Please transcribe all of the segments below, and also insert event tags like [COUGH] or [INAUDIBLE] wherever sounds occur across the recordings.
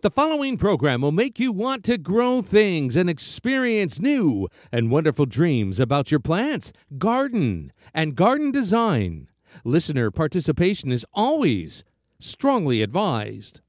The following program will make you want to grow things and experience new and wonderful dreams about your plants, garden, and garden design. Listener participation is always strongly advised.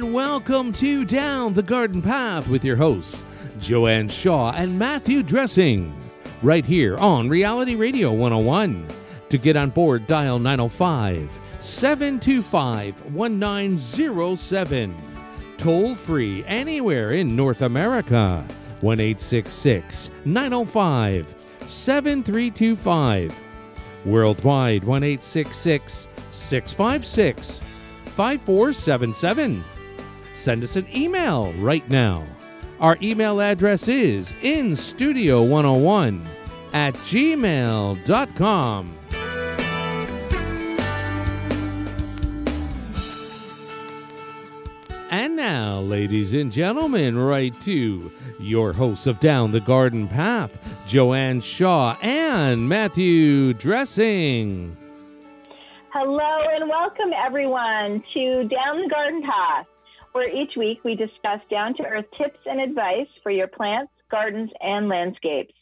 And welcome to Down the Garden Path with your hosts, Joanne Shaw and Matthew Dressing, right here on Reality Radio 101. To get on board, dial 905 725 1907. Toll free anywhere in North America. 1 905 7325. Worldwide 1 656 5477. Send us an email right now. Our email address is instudio101 at gmail.com. And now, ladies and gentlemen, right to your hosts of Down the Garden Path, Joanne Shaw and Matthew Dressing. Hello and welcome everyone to Down the Garden Path, where each week we discuss down to earth tips and advice for your plants, gardens, and landscapes.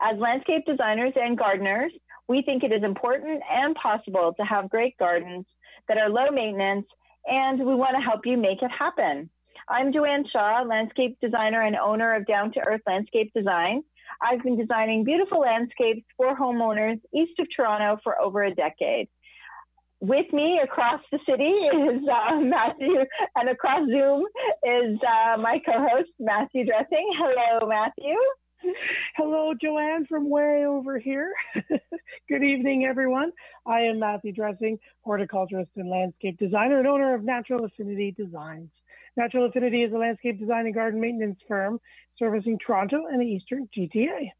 As landscape designers and gardeners, we think it is important and possible to have great gardens that are low maintenance, and we want to help you make it happen. I'm Joanne Shaw, landscape designer and owner of Down to Earth Landscape Design. I've been designing beautiful landscapes for homeowners east of Toronto for over a decade with me across the city is uh, [LAUGHS] Matthew, and across Zoom is uh, my co-host Matthew Dressing. Hello, Matthew. Hello, Joanne from way over here. [LAUGHS] Good evening, everyone. I am Matthew Dressing, horticulturist and landscape designer and owner of Natural Affinity Designs. Natural Affinity is a landscape design and garden maintenance firm servicing Toronto and the Eastern GTA.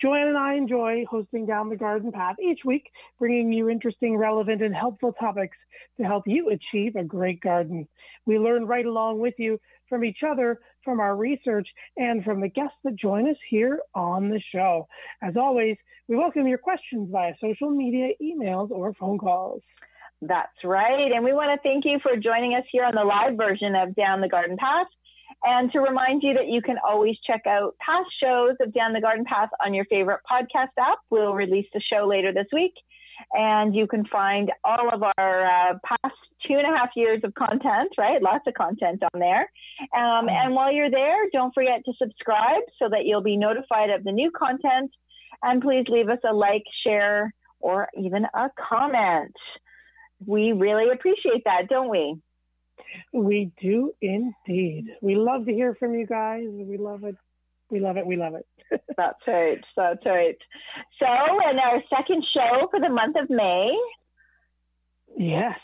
Joanne and I enjoy hosting Down the Garden Path each week, bringing you interesting, relevant, and helpful topics to help you achieve a great garden. We learn right along with you from each other, from our research, and from the guests that join us here on the show. As always, we welcome your questions via social media, emails, or phone calls. That's right. And we want to thank you for joining us here on the live version of Down the Garden Path. And to remind you that you can always check out past shows of Down the Garden Path on your favorite podcast app. We'll release the show later this week. And you can find all of our uh, past two and a half years of content, right? Lots of content on there. Um, and while you're there, don't forget to subscribe so that you'll be notified of the new content. And please leave us a like, share, or even a comment. We really appreciate that, don't we? We do indeed. We love to hear from you guys. We love it. We love it. We love it. [LAUGHS] That's right. That's right. So, in our second show for the month of May. Yes.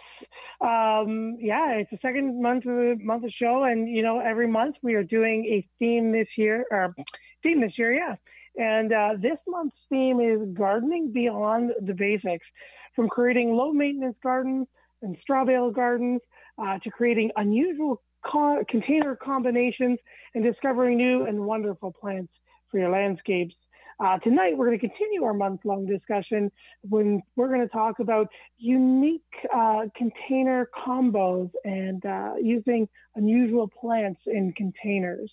Um, yeah, it's the second month of the month of show, and you know, every month we are doing a theme this year, or theme this year, yeah. And uh, this month's theme is gardening beyond the basics, from creating low maintenance gardens and straw bale gardens uh, to creating unusual co- container combinations and discovering new and wonderful plants for your landscapes. Uh, tonight, we're going to continue our month long discussion when we're going to talk about unique uh, container combos and uh, using unusual plants in containers.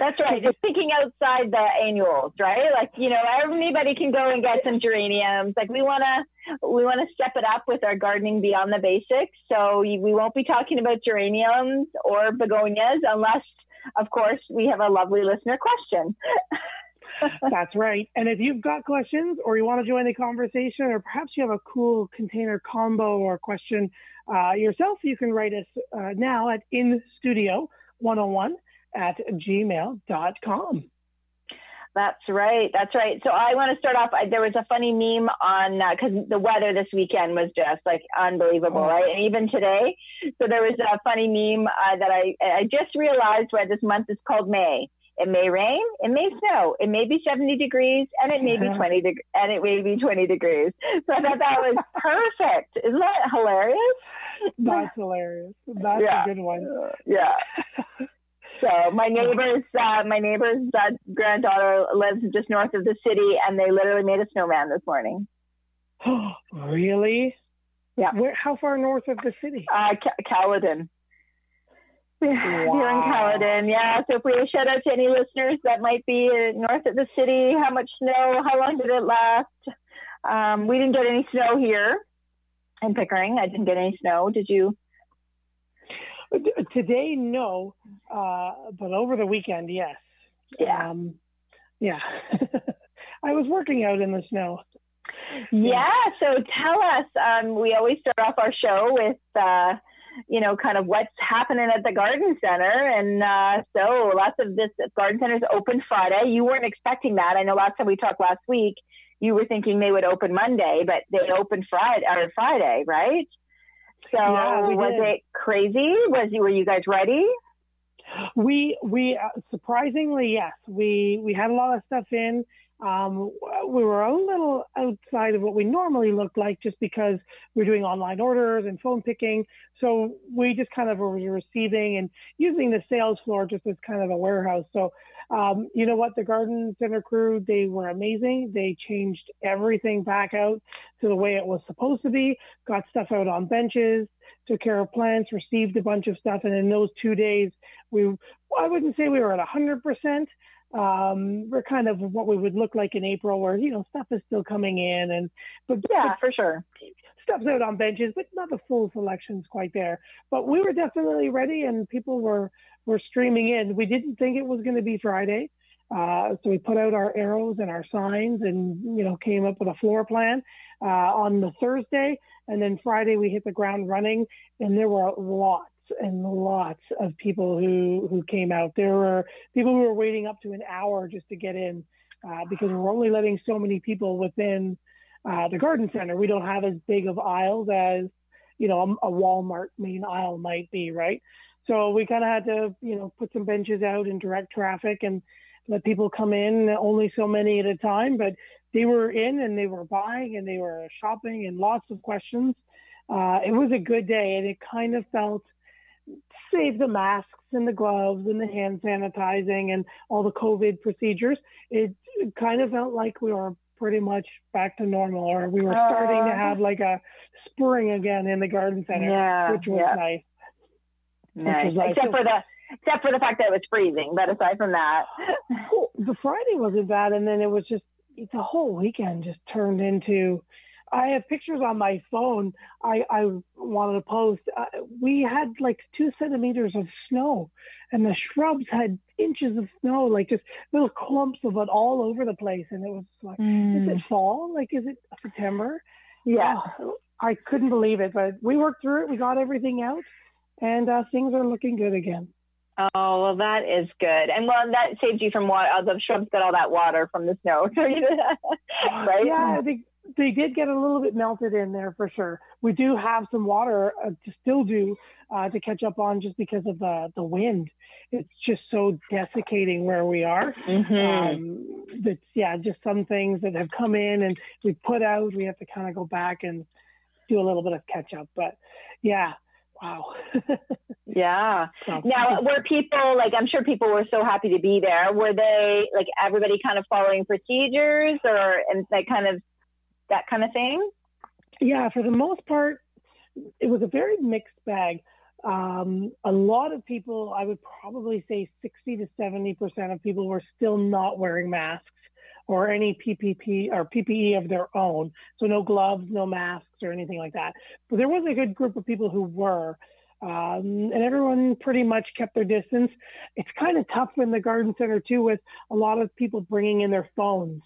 That's right. Just thinking outside the annuals, right? Like, you know, anybody can go and get some geraniums. Like we want to, we want to step it up with our gardening beyond the basics. So we won't be talking about geraniums or begonias unless, of course, we have a lovely listener question. [LAUGHS] That's right. And if you've got questions or you want to join the conversation, or perhaps you have a cool container combo or question uh, yourself, you can write us uh, now at instudio101 at gmail.com. That's right. That's right. So I want to start off. I, there was a funny meme on because uh, the weather this weekend was just like unbelievable, oh. right? And even today, so there was a funny meme uh, that I I just realized why this month is called May. It may rain, it may snow, it may be 70 degrees, and it may be 20 de- and it may be 20 degrees. So I thought that was perfect. Isn't that hilarious? That's hilarious. That's yeah. a good one. Yeah. So my neighbor's uh, my neighbor's uh, granddaughter lives just north of the city, and they literally made a snowman this morning. [GASPS] really? Yeah. Where? How far north of the city? Uh, Caledon. Wow. [LAUGHS] Here in Caledon, yeah. So if we shout out to any listeners that might be north of the city, how much snow? How long did it last? Um, we didn't get any snow here in Pickering. I didn't get any snow. Did you? Today, no, uh, but over the weekend, yes. Yeah. Um, yeah. [LAUGHS] I was working out in the snow. Yeah. So tell us. Um, we always start off our show with, uh, you know, kind of what's happening at the garden center. And uh, so lots of this garden center is open Friday. You weren't expecting that. I know last time we talked last week, you were thinking they would open Monday, but they opened Friday or Friday, right? So yeah, was did. it crazy? Was you were you guys ready? We we uh, surprisingly yes we we had a lot of stuff in. Um, we were a little outside of what we normally look like just because we're doing online orders and phone picking. So we just kind of were receiving and using the sales floor just as kind of a warehouse. So um, you know what? The garden center crew, they were amazing. They changed everything back out to the way it was supposed to be, got stuff out on benches, took care of plants, received a bunch of stuff. And in those two days, we, I wouldn't say we were at 100%. Um, we're kind of what we would look like in April, where you know stuff is still coming in, and but yeah, but for sure, stuff's out on benches, but not the full selections quite there. But we were definitely ready, and people were were streaming in. We didn't think it was going to be Friday. Uh, so we put out our arrows and our signs and, you know, came up with a floor plan uh, on the Thursday. And then Friday we hit the ground running and there were lots and lots of people who, who came out. There were people who were waiting up to an hour just to get in uh, because we're only letting so many people within uh, the garden center. We don't have as big of aisles as, you know, a, a Walmart main aisle might be, right? So we kind of had to, you know, put some benches out and direct traffic and let people come in, only so many at a time, but they were in and they were buying and they were shopping and lots of questions. Uh, it was a good day and it kind of felt, save the masks and the gloves and the hand sanitizing and all the COVID procedures, it kind of felt like we were pretty much back to normal or we were starting to uh. have like a spring again in the garden center, yeah, which was yeah. nice. Nice. Except for the except for the fact that it was freezing. But aside from that, the Friday wasn't bad, and then it was just the whole weekend just turned into. I have pictures on my phone. I, I wanted to post. Uh, we had like two centimeters of snow, and the shrubs had inches of snow, like just little clumps of it all over the place. And it was like, mm. is it mm. fall? Like, is it September? Yeah. Oh, I couldn't believe it, but we worked through it. We got everything out and uh, things are looking good again. Oh well, that is good, and well, that saves you from what uh, the shrubs got all that water from the snow, [LAUGHS] right? Yeah, they they did get a little bit melted in there for sure. We do have some water uh, to still do uh, to catch up on, just because of the the wind. It's just so desiccating where we are. Mm-hmm. Um, that's yeah, just some things that have come in and we put out. We have to kind of go back and do a little bit of catch up, but yeah wow. [LAUGHS] yeah. Now, [LAUGHS] were people like, I'm sure people were so happy to be there. Were they like everybody kind of following procedures or, and that kind of, that kind of thing? Yeah, for the most part, it was a very mixed bag. Um, a lot of people, I would probably say 60 to 70% of people were still not wearing masks or any PPP or PPE of their own. So no gloves, no masks or anything like that. But there was a good group of people who were. Um, and everyone pretty much kept their distance. It's kind of tough in the garden center too, with a lot of people bringing in their phones,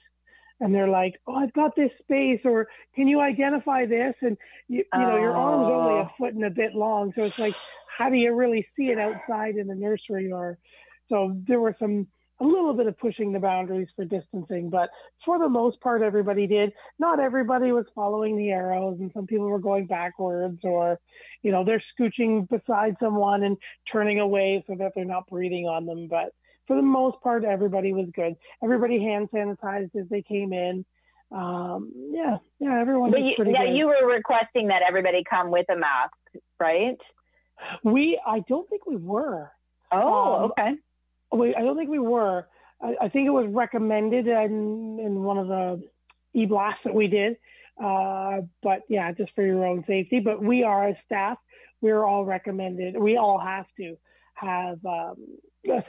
and they're like, "Oh, I've got this space," or "Can you identify this?" And you, you know, your arm's only a Oh. foot and a bit long, so it's like, how do you really see it outside in the nursery? Or so there were some a little bit of pushing the boundaries for distancing, but for the most part, everybody did. Not everybody was following the arrows, and some people were going backwards, or, you know, they're scooching beside someone and turning away so that they're not breathing on them. But for the most part, everybody was good. Everybody hand sanitized as they came in. Um, yeah, yeah, everyone But was you, pretty yeah, good. you were requesting that everybody come with a mask, right? we, I don't think we were. Oh, Um, okay. We, I don't think we were. I, I think it was recommended in, in one of the e-blasts that we did. Uh, but yeah, just for your own safety. But we are as staff, we're all recommended. We all have to have um,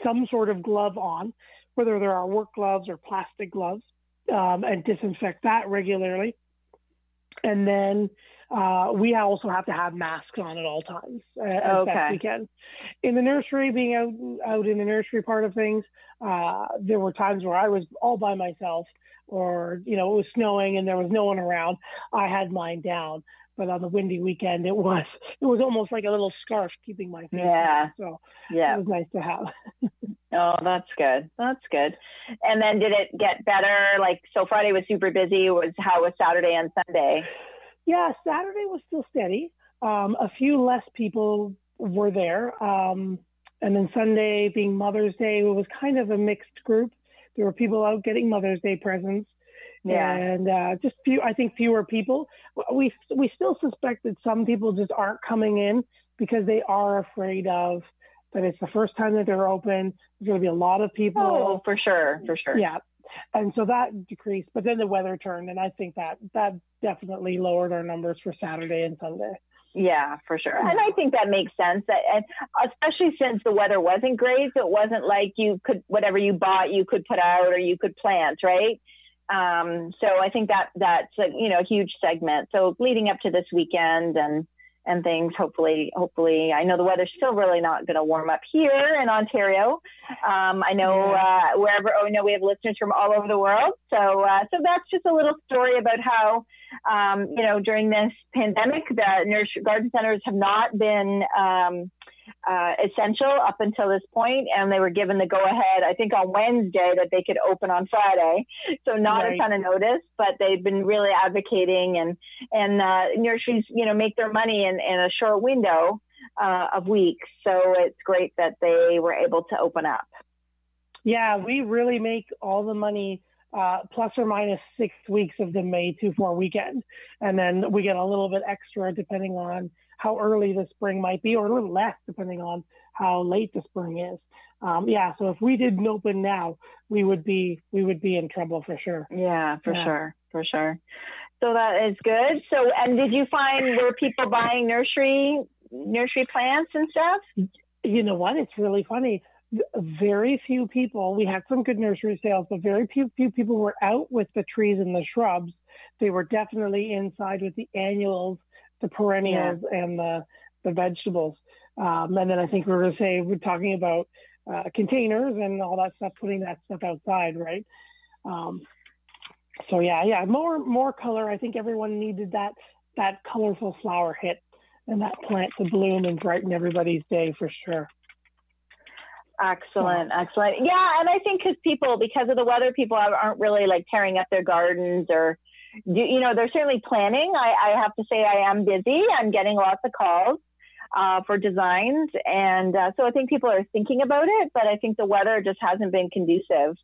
some sort of glove on, whether there are work gloves or plastic gloves, um, and disinfect that regularly. And then uh, we also have to have masks on at all times uh, as Okay. best we can. In the nursery, being out out in the nursery part of things, uh, there were times where I was all by myself, or you know it was snowing and there was no one around. I had mine down, but on the windy weekend, it was it was almost like a little scarf keeping my face. Yeah. So Yeah. it was nice to have. [LAUGHS] Oh, that's good. That's good. And then did it get better? Like, so Friday was super busy. Was how was Saturday and Sunday? Yeah, Saturday was still steady. Um, a few less people were there. Um, and then Sunday, being Mother's Day, it was kind of a mixed group. There were people out getting Mother's Day presents. Yeah. And uh, just few, I think fewer people. We we still suspect that some people just aren't coming in because they are afraid of that it's the first time that they're open. There's going to be a lot of people. Oh, for sure, for sure. Yeah. And so that decreased, but then the weather turned, and I think that that definitely lowered our numbers for Saturday and Sunday. Yeah, for sure. And I think that makes sense. That, and especially since the weather wasn't great, so it wasn't like you could whatever you bought you could put out or you could plant, right? Um, so I think that that's a you know a huge segment. So leading up to this weekend and and things, hopefully, hopefully, I know the weather's still really not going to warm up here in Ontario. Um, I know uh, wherever. Oh, I know we have listeners from all over the world. So uh, so that's just a little story about how um, you know, during this pandemic, the nursery garden centers have not been um, uh, essential up until this point, and they were given the go-ahead. I think on Wednesday that they could open on Friday, so not Right. a ton of notice, but they've been really advocating and and uh, nurseries, you know, make their money in, in a short window uh, of weeks. So it's great that they were able to open up. Yeah, we really make all the money uh, plus or minus six weeks of the May 2 4 weekend. And then we get a little bit extra depending on how early the spring might be, or a little less depending on how late the spring is. Um, yeah, so if we didn't open now, we would be we would be in trouble for sure. Yeah, for Yeah. sure, for sure. So that is good. So, and did you find were people buying nursery nursery plants and stuff? you know what? It's really funny. Very few people, we had some good nursery sales, but very few, few people were out with the trees and the shrubs. They were definitely inside with the annuals, the perennials, and the, the vegetables. Um, and then I think we are going to say, we're talking about uh, containers and all that stuff, putting that stuff outside, right? Um, so yeah, yeah, more more color. I think everyone needed that that colorful flower hit and that plant to bloom and brighten everybody's day for sure. Excellent, excellent. Yeah, and I think because people, because of the weather, people aren't really like tearing up their gardens or, do, you know, they're certainly planning. I, I have to say, I am busy. I'm getting lots of calls uh, for designs, and uh, so I think people are thinking about it. But I think the weather just hasn't been conducive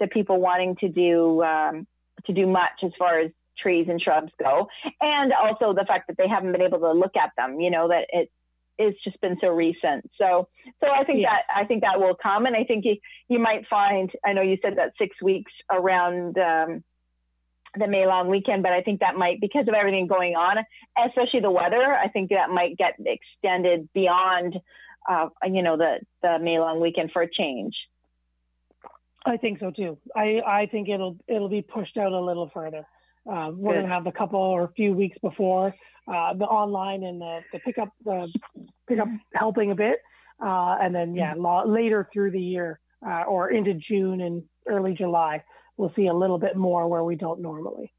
to people wanting to do um, to do much as far as trees and shrubs go, and also the fact that they haven't been able to look at them. You know that it it's just been so recent. So so I think Yeah. that I think that will come, and I think you, you might find. I know you said that six weeks around um, the May long weekend, but I think that might because of everything going on, especially the weather. I think that might get extended beyond, uh, you know, the the May long weekend for a change. I think so too. I, I think it'll it'll be pushed out a little further. Uh, we're going to have a couple or a few weeks before uh, the online and the, the pickup the pick up helping a bit, uh, and then yeah, Mm-hmm. later through the year uh, or into June and early July, we'll see a little bit more where we don't normally.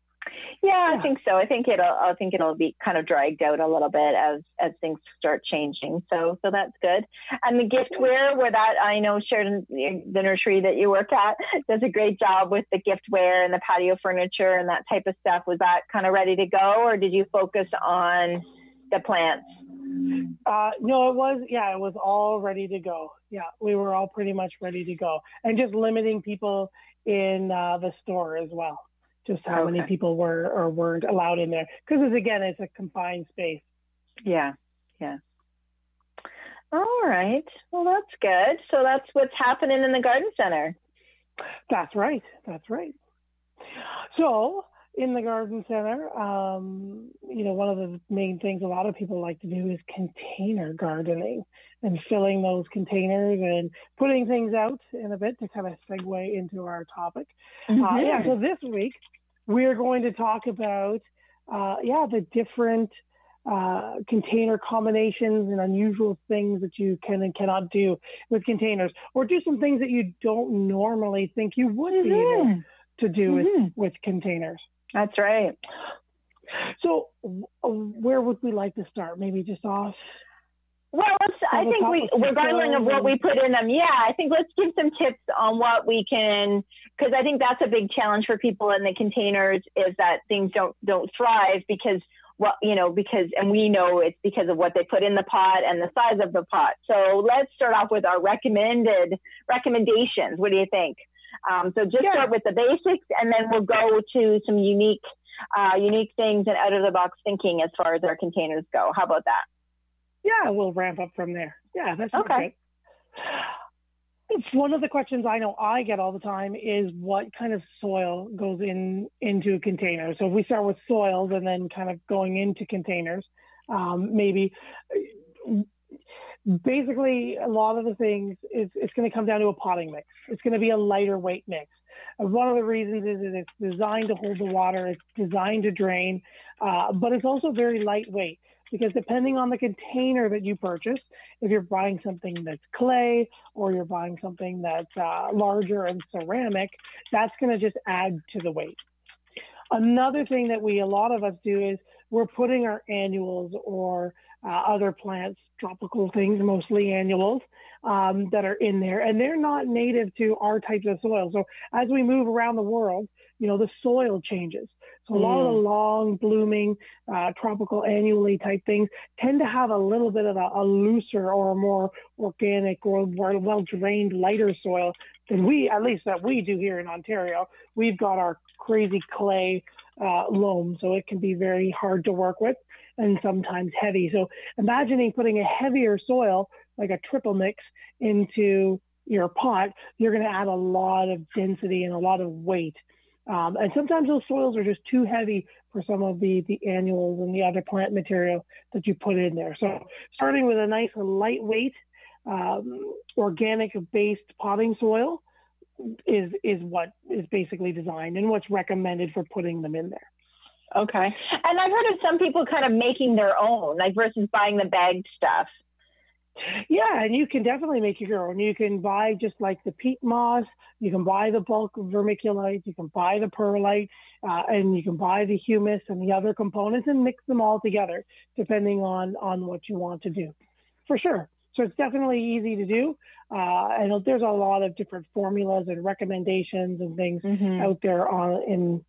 Yeah, Yeah. I think so. I think it'll I think it'll be kind of dragged out a little bit as as things start changing. So so that's good. And the giftware, where that I know Sheridan, the nursery that you work at, does a great job with the giftware and the patio furniture and that type of stuff. Was that kind of ready to go, or did you focus on the plants? Uh, no, it was yeah, it was all ready to go. Yeah, we were all pretty much ready to go, and just limiting people in uh, the store as well. Just how many people were or weren't allowed in there because again, it's a confined space. Yeah, yeah. All right. Well, that's good. So that's what's happening in the garden center. That's right. That's right. So in the garden center, um, you know, one of the main things a lot of people like to do is container gardening and filling those containers and putting things out in a bit to kind of segue into our topic. Uh, yeah, so this week we're going to talk about, uh, yeah, the different uh, container combinations and unusual things that you can and cannot do with containers, or do some things that you don't normally think you would be able Mhm. to do with, Mhm. with containers. That's right. So, w- where would we like to start? Maybe just off. Well, let's, I think we, regardless of what we put in them, yeah, I think let's give some tips on what we can, because I think that's a big challenge for people in the containers is that things don't don't thrive because well, you know, because and we know it's because of what they put in the pot and the size of the pot. So let's start off with our recommended recommendations. What do you think? Um, so just Yeah. start with the basics, and then we'll go to some unique, uh, unique things and out of the box thinking as far as our containers go. How about that? Yeah, we'll ramp up from there. Yeah, that's Okay. It's one of the questions I know I get all the time is what kind of soil goes in into a container. So if we start with soils and then kind of going into containers, um, maybe basically a lot of the things is it's going to come down to a potting mix. It's going to be a lighter weight mix. One of the reasons is that it's designed to hold the water, it's designed to drain, uh, but it's also very lightweight because depending on the container that you purchase, if you're buying something that's clay or you're buying something that's uh, larger and ceramic, that's going to just add to the weight. Another thing that we, a lot of us do is we're putting our annuals or uh, other plants, tropical things, mostly annuals, um, that are in there, and they're not native to our types of soil. So as we move around the world, you know, the soil changes. So a lot of the long blooming uh, tropical annually type things tend to have a little bit of a, a looser or a more organic or more well drained, lighter soil than we, at least that we do here in Ontario. We've got our crazy clay uh, loam, so it can be very hard to work with and sometimes heavy. So imagining putting a heavier soil, like a triple mix, into your pot, you're going to add a lot of density and a lot of weight. Um, and sometimes those soils are just too heavy for some of the, the annuals and the other plant material that you put in there. So starting with a nice lightweight, um, organic based potting soil is, is what is basically designed and what's recommended for putting them in there. Okay. And I've heard of some people kind of making their own, like versus buying the bagged stuff. Yeah, and you can definitely make your own. You can buy just like the peat moss, you can buy the bulk vermiculite, you can buy the perlite, uh, and you can buy the humus and the other components and mix them all together depending on on what you want to do, for sure. So it's definitely easy to do, uh, and there's a lot of different formulas and recommendations and things Mm-hmm. out there on in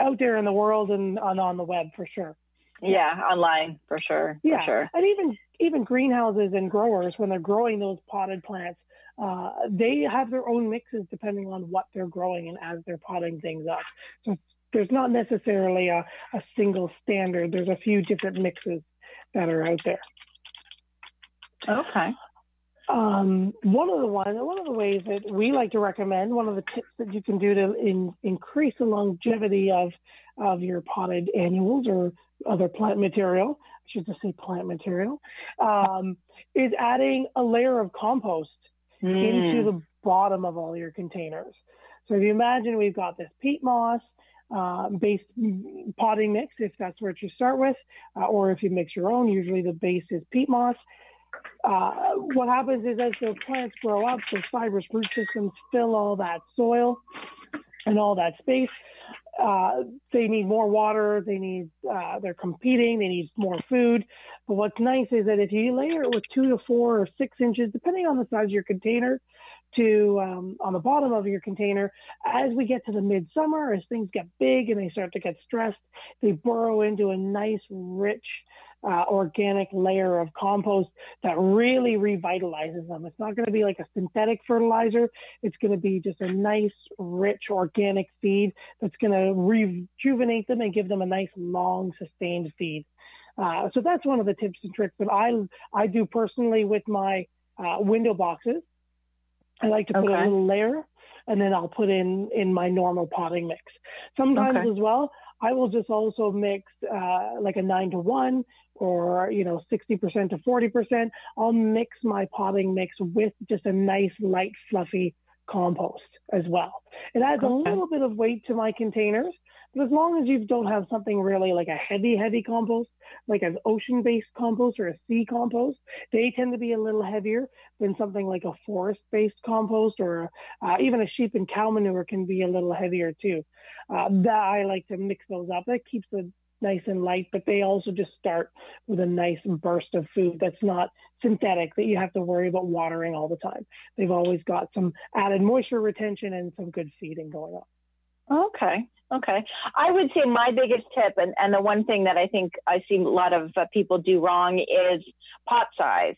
out there in the world and, and on the web for sure. Yeah, online for sure. Yeah, For sure. and even even greenhouses and growers when they're growing those potted plants, uh, they have their own mixes depending on what they're growing and as they're potting things up. So there's not necessarily a, a single standard. There's a few different mixes that are out there. Okay. Um, one of the one one of the ways that we like to recommend, one of the tips that you can do to in, increase the longevity of of your potted annuals or other plant material, I should just say plant material, um, is adding a layer of compost into Mm. the bottom of all your containers. So if you imagine we've got this peat moss, uh, base potting mix if that's what you start with, uh, or if you mix your own. Usually the base is peat moss. Uh, what happens is as the plants grow up, the fibrous root systems fill all that soil and all that space. Uh, they need more water. They need, uh, they're competing. They need more food. But what's nice is that if you layer it with two to four or six inches, depending on the size of your container, to um, on the bottom of your container. As we get to the midsummer, as things get big and they start to get stressed, they burrow into a nice, rich, uh, organic layer of compost that really revitalizes them. It's not going to be like a synthetic fertilizer. It's going to be just a nice, rich, organic feed that's going to rejuvenate them and give them a nice, long, sustained feed. Uh, so that's one of the tips and tricks that I I do personally with my uh, window boxes. I like to put okay. a little layer and then I'll put in in my normal potting mix. Sometimes okay. as well, I will just also mix uh, like a nine to one or you know 60% to 40%. I'll mix my potting mix with just a nice light fluffy compost as well. It adds okay. a little bit of weight to my containers, but as long as you don't have something really like a heavy, heavy compost, like an ocean based compost or a sea compost, they tend to be a little heavier than something like a forest based compost or uh, even a sheep and cow manure can be a little heavier too. Uh, that I like to mix those up. That keeps it nice and light, but they also just start with a nice burst of food that's not synthetic that you have to worry about watering all the time. They've always got some added moisture retention and some good feeding going on. Okay. Okay. I would say my biggest tip, and, and the one thing that I think I see a lot of uh, people do wrong is pot size.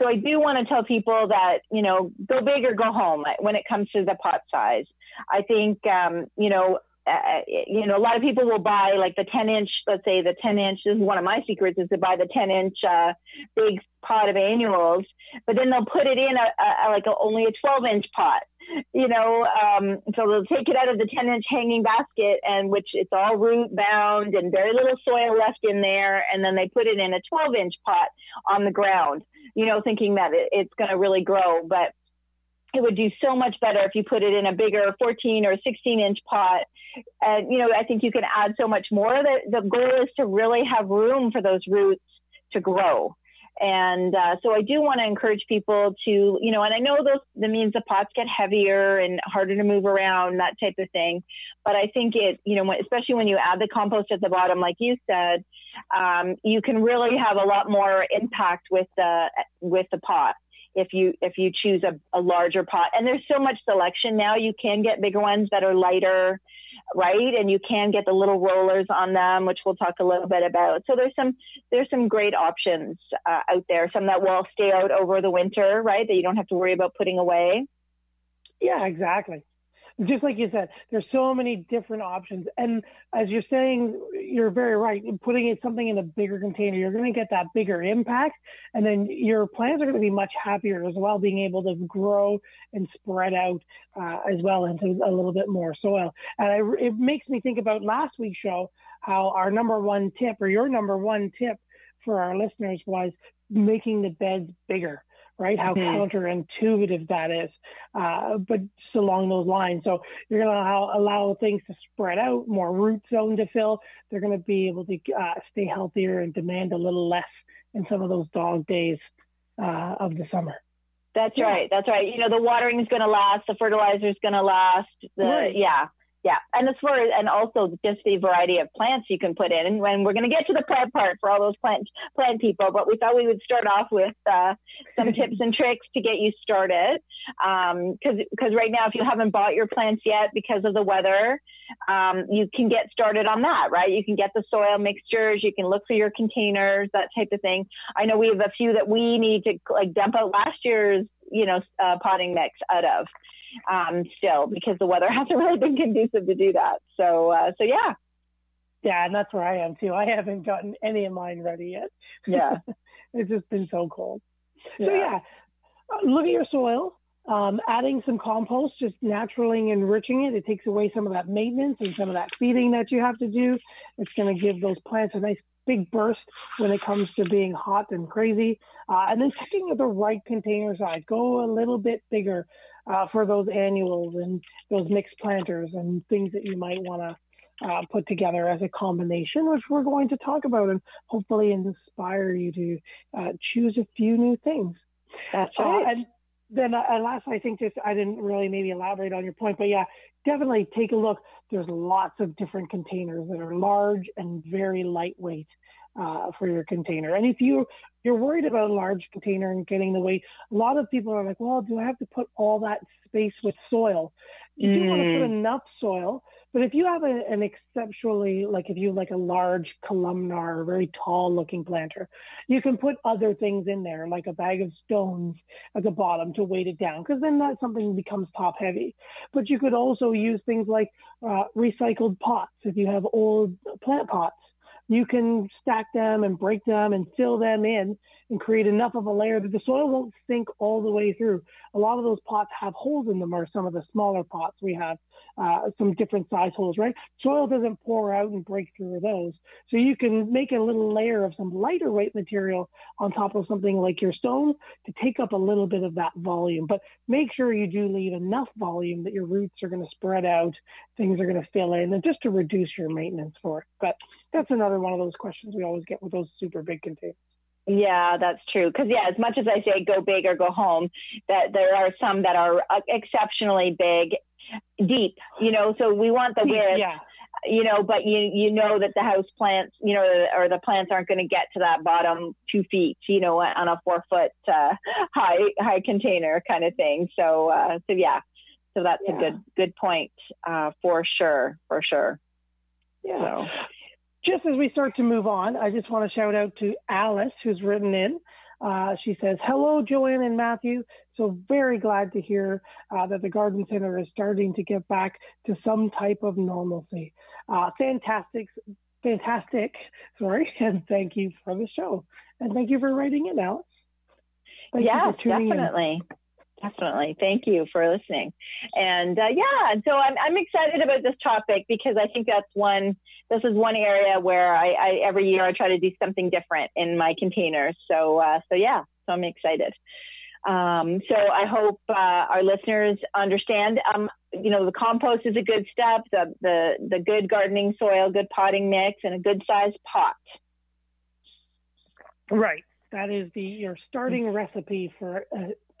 So I do want to tell people that, you know, go big or go home when it comes to the pot size. I think, um, you know, uh, you know, a lot of people will buy like the 10 inch, let's say the 10 inch, this is one of my secrets is to buy the 10 inch uh, big pot of annuals, but then they'll put it in a, a like a, only a 12 inch pot you know, um, so they'll take it out of the 10 inch hanging basket and which it's all root bound and very little soil left in there. And then they put it in a 12 inch pot on the ground, you know, thinking that it, it's going to really grow. But it would do so much better if you put it in a bigger 14 or 16 inch pot. And, you know, I think you can add so much more. The, the goal is to really have room for those roots to grow. And uh, so I do want to encourage people to, you know, and I know those the means the pots get heavier and harder to move around, that type of thing. But I think it, you know, especially when you add the compost at the bottom, like you said, um, you can really have a lot more impact with the with the pot if you if you choose a, a larger pot. And there's so much selection now. You can get bigger ones that are lighter right? And you can get the little rollers on them, which we'll talk a little bit about. So there's some there's some great options uh, out there. Some that will stay out over the winter, right? That you don't have to worry about putting away. Yeah, exactly just like you said, there's so many different options. And as you're saying, you're very right. Putting it something in a bigger container, you're going to get that bigger impact, and then your plants are going to be much happier as well, being able to grow and spread out uh, as well into a little bit more soil. And I, it makes me think about last week's show, how our number one tip or your number one tip for our listeners was making the beds bigger right? How mm-hmm. counterintuitive that is, uh, but just along those lines. So you're going to allow, allow things to spread out, more root zone to fill. They're going to be able to uh, stay healthier and demand a little less in some of those dog days uh, of the summer. That's yeah. right. That's right. You know, the watering is going to last. The fertilizer is going to last. The, right. Yeah. Yeah, and as far as and also just the variety of plants you can put in, and when we're going to get to the plant part for all those plant plant people, but we thought we would start off with uh, some [LAUGHS] tips and tricks to get you started. Because um, because right now, if you haven't bought your plants yet because of the weather, um, you can get started on that. Right, you can get the soil mixtures, you can look for your containers, that type of thing. I know we have a few that we need to like dump out last year's you know uh, potting mix out of um, still because the weather [LAUGHS] hasn't really been conducive to do that. So, uh, so yeah. Yeah, and that's where I am too. I haven't gotten any of mine ready yet. Yeah. [LAUGHS] it's just been so cold. Yeah. So yeah, uh, look at your soil. Um, adding some compost, just naturally enriching it. It takes away some of that maintenance and some of that feeding that you have to do. It's going to give those plants a nice big burst when it comes to being hot and crazy. Uh, and then checking the right container size. Go a little bit bigger uh, for those annuals and those mixed planters and things that you might want to uh, put together as a combination, which we're going to talk about and hopefully inspire you to uh, choose a few new things. That's uh, right. and then, uh, last, I think just I didn't really maybe elaborate on your point, but yeah, definitely take a look. There's lots of different containers that are large and very lightweight. Uh, for your container. And if you you're worried about a large container and getting the weight, a lot of people are like, well, do I have to put all that space with soil? You mm. do want to put enough soil but if you have a, an exceptionally, like if you like a large columnar, very tall looking planter, you can put other things in there, like a bag of stones at the bottom to weight it down, because then that something becomes top heavy. But you could also use things like uh, recycled pots if you have old plant pots you can stack them and break them and fill them in and create enough of a layer that the soil won't sink all the way through. A lot of those pots have holes in them, or some of the smaller pots we have uh, some different size holes, right? Soil doesn't pour out and break through those. So you can make a little layer of some lighter weight material on top of something like your stone to take up a little bit of that volume. But make sure you do leave enough volume that your roots are going to spread out, things are going to fill in, and just to reduce your maintenance for it. But that's another one of those questions we always get with those super big containers. Yeah, that's true. Because yeah, as much as I say go big or go home, that there are some that are uh, exceptionally big, deep. You know, so we want the width. Yeah. You know, but you you know that the house plants, you know, or the plants aren't going to get to that bottom two feet, you know, on a four foot uh, high high container kind of thing. So uh, so yeah, so that's yeah. a good good point uh, for sure, for sure. Yeah. So just as we start to move on, I just want to shout out to Alice, who's written in. Uh, she says, Hello, Joanne and Matthew. So, very glad to hear uh, that the Garden Center is starting to get back to some type of normalcy. Uh, fantastic, fantastic. [LAUGHS] Sorry. And thank you for the show. And thank you for writing in, Alice. Thank yes, definitely. In. Definitely. Thank you for listening. And uh, yeah, so I'm, I'm excited about this topic because I think that's one, this is one area where I, I every year I try to do something different in my containers. So, uh, so yeah, so I'm excited. Um, so I hope uh, our listeners understand. Um, you know, the compost is a good step. The the the good gardening soil, good potting mix, and a good sized pot. Right. That is the your starting recipe for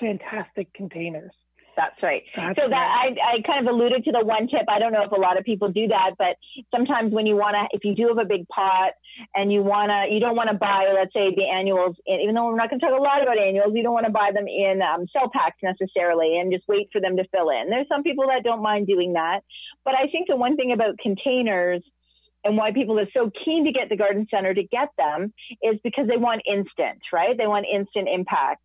fantastic containers. That's right. That's so that right. I, I kind of alluded to the one tip. I don't know if a lot of people do that, but sometimes when you want to, if you do have a big pot and you want to, you don't want to buy, let's say the annuals, even though we're not going to talk a lot about annuals, you don't want to buy them in um, cell packs necessarily and just wait for them to fill in. There's some people that don't mind doing that. But I think the one thing about containers and why people are so keen to get the garden center to get them is because they want instant, right? They want instant impact.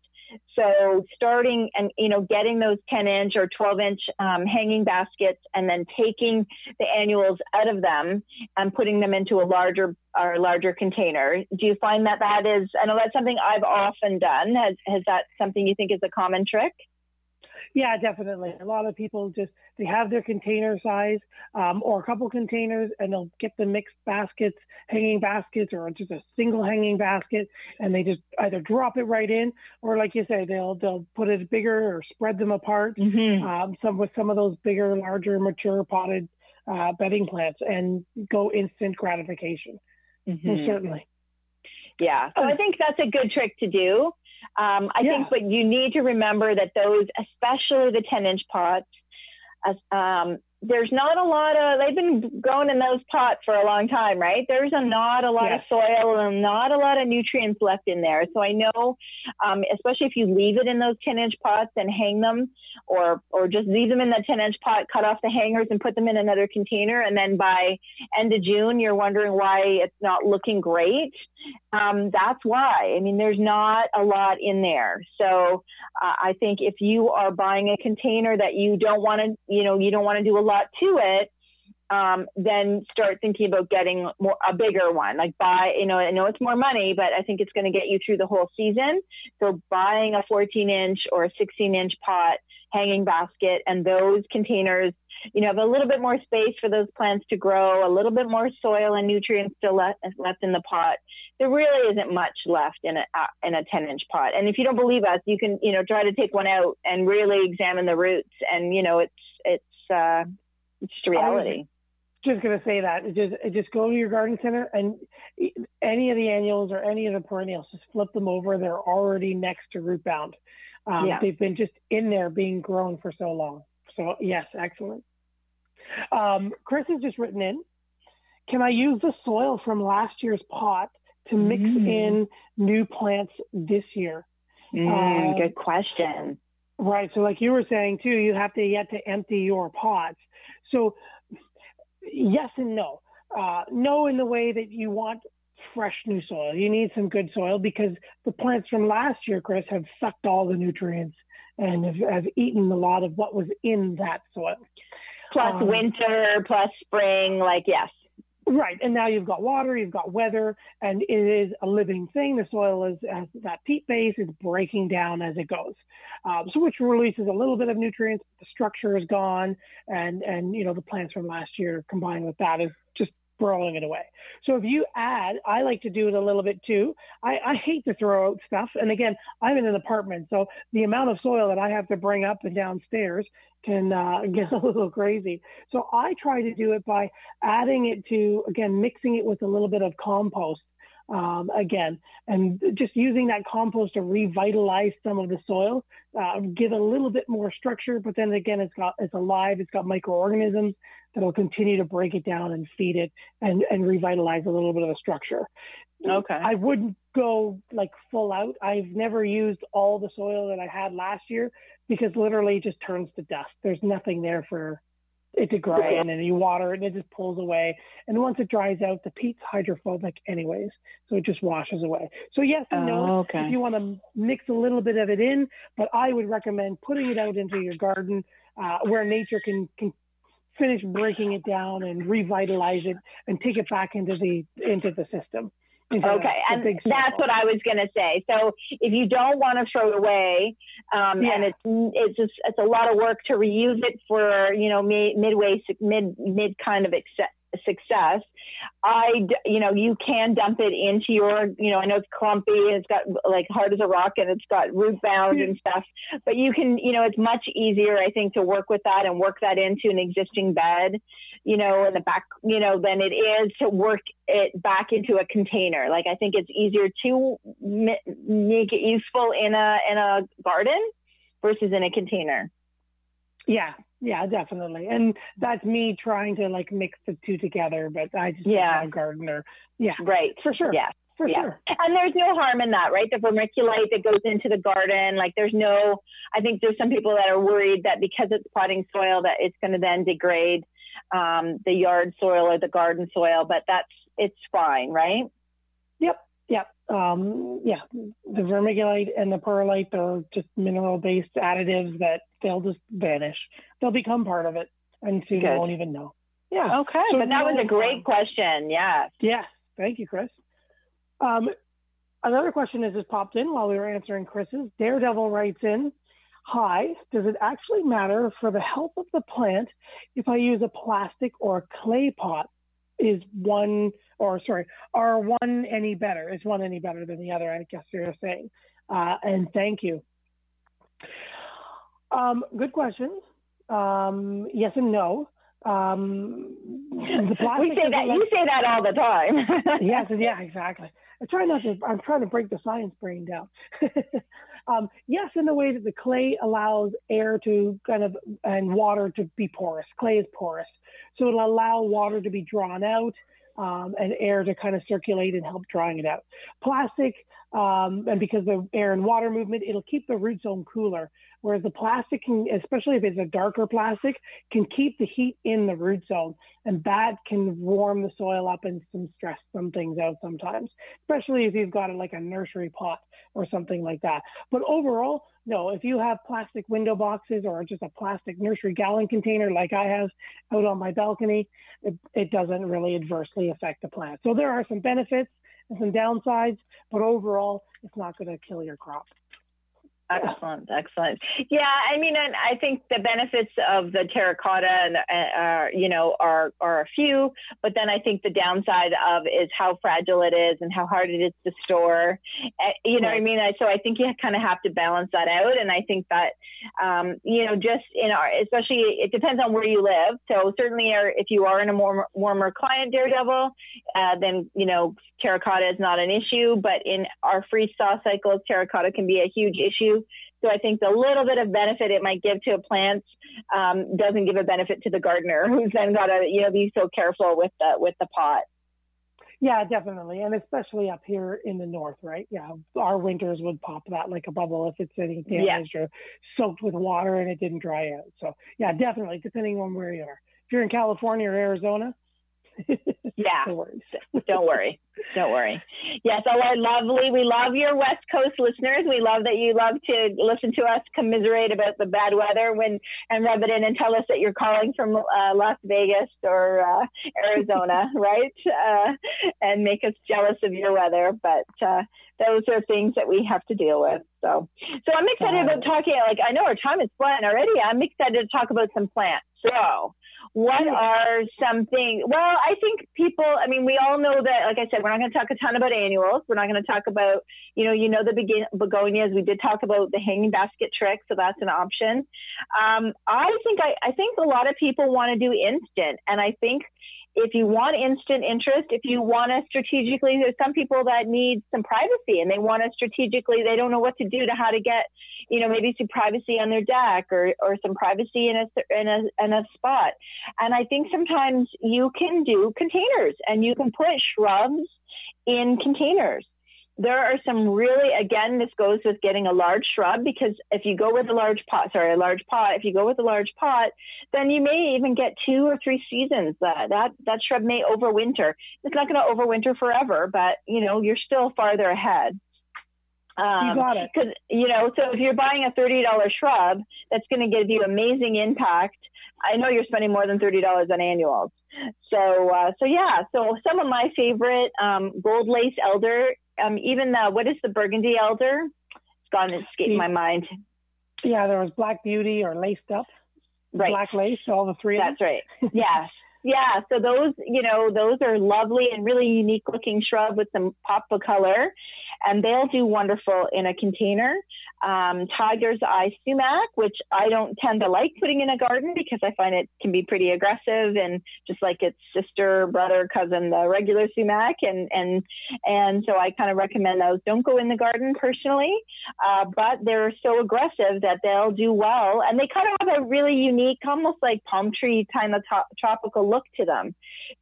So starting and you know getting those 10 inch or 12 inch um, hanging baskets and then taking the annuals out of them and putting them into a larger or larger container. Do you find that that is? I know that's something I've often done. Has has that something you think is a common trick? Yeah, definitely. A lot of people just they have their container size um, or a couple containers, and they'll get the mixed baskets, hanging baskets, or just a single hanging basket, and they just either drop it right in, or like you say, they'll they'll put it bigger or spread them apart. Mm-hmm. Um, some with some of those bigger, larger, mature potted uh, bedding plants, and go instant gratification. Mm-hmm. certainly. Yeah, so I think that's a good trick to do. Um, I yeah. think, but you need to remember that those, especially the 10 inch pots, um, there's not a lot of they've been growing in those pots for a long time right there's a not a lot yes. of soil and not a lot of nutrients left in there so i know um, especially if you leave it in those 10 inch pots and hang them or or just leave them in the 10 inch pot cut off the hangers and put them in another container and then by end of june you're wondering why it's not looking great um, that's why i mean there's not a lot in there so uh, i think if you are buying a container that you don't want to you know you don't want to do a lot to it, um, then start thinking about getting more a bigger one. Like buy, you know, I know it's more money, but I think it's going to get you through the whole season. So buying a 14 inch or a 16 inch pot hanging basket and those containers, you know, have a little bit more space for those plants to grow, a little bit more soil and nutrients still left, left in the pot. There really isn't much left in a uh, in a 10 inch pot. And if you don't believe us, you can, you know, try to take one out and really examine the roots. And you know, it's it's uh, it's just reality. just going to say that. Just just go to your garden center and any of the annuals or any of the perennials, just flip them over. They're already next to root bound. Um, yeah. They've been just in there being grown for so long. So yes, excellent. Um, Chris has just written in. Can I use the soil from last year's pot to mix mm. in new plants this year? Mm, uh, good question. Right. So, like you were saying too, you have to yet to empty your pots. So, yes and no. Uh, no, in the way that you want fresh new soil. You need some good soil because the plants from last year, Chris, have sucked all the nutrients and have, have eaten a lot of what was in that soil. Plus um, winter, plus spring, like yes. Right, and now you've got water, you've got weather, and it is a living thing. The soil is as that peat base is breaking down as it goes, um, so which releases a little bit of nutrients. The structure is gone, and and you know the plants from last year combined with that is just throwing it away. So if you add, I like to do it a little bit too. I, I hate to throw out stuff, and again, I'm in an apartment, so the amount of soil that I have to bring up and downstairs can uh, [LAUGHS] get a little crazy. So I try to do it by adding it to again mixing it with a little bit of compost um, again, and just using that compost to revitalize some of the soil, uh, give it a little bit more structure. But then again, it's got it's alive. It's got microorganisms that'll continue to break it down and feed it and and revitalize a little bit of the structure. Okay. I wouldn't go like full out. I've never used all the soil that I had last year because literally it just turns to dust. There's nothing there for it grow in and you water it and it just pulls away. And once it dries out, the peat's hydrophobic anyways, so it just washes away. So yes and no, oh, okay. if you want to mix a little bit of it in, but I would recommend putting it out into your garden uh, where nature can, can finish breaking it down and revitalize it and take it back into the into the system. Okay, and that's what I was going to say. So if you don't want to throw it away, um, yeah. and it's it's just it's a lot of work to reuse it for you know midway mid mid kind of success. I, you know, you can dump it into your, you know, I know it's clumpy and it's got like hard as a rock and it's got root bound and [LAUGHS] stuff, but you can, you know, it's much easier, I think, to work with that and work that into an existing bed, you know, in the back, you know, than it is to work it back into a container. Like I think it's easier to make it useful in a in a garden versus in a container. Yeah, yeah, definitely. And that's me trying to like mix the two together, but I just yeah. a gardener. Yeah. Right. For sure. Yeah. For yeah. sure. And there's no harm in that, right? The vermiculite that goes into the garden, like there's no I think there's some people that are worried that because it's potting soil that it's gonna then degrade um, the yard soil or the garden soil, but that's it's fine, right? Yep. Yep. Um, yeah. The vermiculite and the perlite are just mineral based additives that they'll just vanish. They'll become part of it, and so you won't even know. Yeah. Okay. So but that was a great question. Yes. Yes. Thank you, Chris. Um, another question has just popped in while we were answering Chris's. Daredevil writes in, Hi, does it actually matter for the health of the plant if I use a plastic or a clay pot? Is one, or sorry, are one any better? Is one any better than the other? I guess you're saying. Uh, and thank you. Um, good questions. Um, yes and no. Um, we say that. You say that all the time. [LAUGHS] yes. Yeah. Exactly. I try not to. I'm trying to break the science brain down. [LAUGHS] um, yes, in the way that the clay allows air to kind of and water to be porous. Clay is porous, so it'll allow water to be drawn out um, and air to kind of circulate and help drying it out. Plastic, um, and because the air and water movement, it'll keep the root zone cooler. Whereas the plastic can, especially if it's a darker plastic, can keep the heat in the root zone. And that can warm the soil up and some stress some things out sometimes, especially if you've got like a nursery pot or something like that. But overall, no, if you have plastic window boxes or just a plastic nursery gallon container like I have out on my balcony, it, it doesn't really adversely affect the plant. So there are some benefits and some downsides, but overall, it's not going to kill your crop. Excellent, excellent. Yeah, I mean, and I think the benefits of the terracotta, and uh, you know, are are a few, but then I think the downside of is how fragile it is and how hard it is to store. Uh, you know, right. what I mean, I, so I think you kind of have to balance that out, and I think that, um, you know, just in our, especially, it depends on where you live. So certainly, if you are in a more warmer climate, Daredevil, uh, then you know, terracotta is not an issue. But in our freeze thaw cycles, terracotta can be a huge issue so I think the little bit of benefit it might give to a plant um, doesn't give a benefit to the gardener, [LAUGHS] who's then got to you know be so careful with the with the pot. Yeah, definitely, and especially up here in the north, right? Yeah, our winters would pop that like a bubble if it's getting damaged yeah. or soaked with water and it didn't dry out. So yeah, definitely, depending on where you are. If you're in California or Arizona, yeah. [LAUGHS] Don't worry. Don't worry. Don't worry. Yes, oh, our lovely. We love your West Coast listeners. We love that you love to listen to us commiserate about the bad weather when and rub it in and tell us that you're calling from uh, Las Vegas or uh, Arizona, [LAUGHS] right? Uh, and make us jealous of your weather. But uh, those are things that we have to deal with. So, so I'm excited about talking. Like I know our time is flying already. I'm excited to talk about some plants. So what are some things? Well, I think people, I mean, we all know that, like I said, we're not going to talk a ton about annuals. We're not going to talk about, you know, you know, the begin- begonias. We did talk about the hanging basket trick, so that's an option. Um, I think, I, I think a lot of people want to do instant. And I think if you want instant interest, if you want to strategically, there's some people that need some privacy and they want to strategically, they don't know what to do to how to get, you know, maybe some privacy on their deck or, or some privacy in a, in a, in a spot. And I think sometimes you can do containers and you can put shrubs in containers there are some really again this goes with getting a large shrub because if you go with a large pot sorry a large pot if you go with a large pot then you may even get two or three seasons that that, that shrub may overwinter it's not going to overwinter forever but you know you're still farther ahead um, you got it. Because you know, so if you're buying a thirty dollar shrub, that's going to give you amazing impact. I know you're spending more than thirty dollars on annuals. So, uh, so yeah. So some of my favorite um, gold lace elder um, even the what is the burgundy elder? It's gone escaped my mind. Yeah, there was Black Beauty or laced up. Right. Black lace, all the three. That's right. [LAUGHS] yes. Yeah, so those, you know, those are lovely and really unique looking shrub with some pop of color, and they'll do wonderful in a container um, tiger's eye sumac, which I don't tend to like putting in a garden because I find it can be pretty aggressive and just like its sister, brother, cousin, the regular sumac, and and and so I kind of recommend those. Don't go in the garden personally, uh, but they're so aggressive that they'll do well, and they kind of have a really unique, almost like palm tree kind of top, tropical look to them.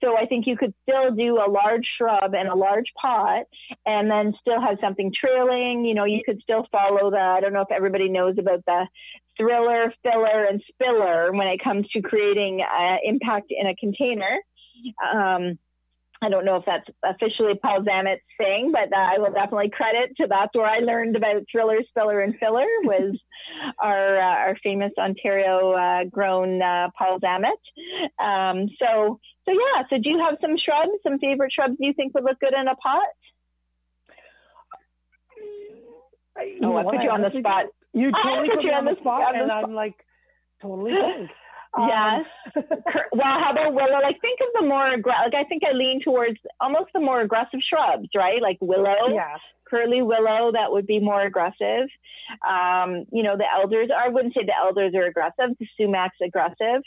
So I think you could still do a large shrub in a large pot, and then still have something trailing. You know, you could still follow the I don't know if everybody knows about the thriller, filler, and spiller when it comes to creating uh, impact in a container. Um, I don't know if that's officially Paul Zammit's thing, but uh, I will definitely credit to that's where I learned about thriller, spiller, and filler was [LAUGHS] our uh, our famous Ontario uh, grown uh, Paul Zammit. Um, so so yeah. So do you have some shrubs, some favorite shrubs you think would look good in a pot? Oh, I put you on the spot. You totally put, you on the spot, and I'm like totally [LAUGHS] blank. yes. [LAUGHS] well, how about willow? Like, think of the more. Like, I think I lean towards almost the more aggressive shrubs, right? Like willow. Yeah. Curly willow, that would be more aggressive. Um, you know, the elders, I wouldn't say the elders are aggressive. The sumac's aggressive.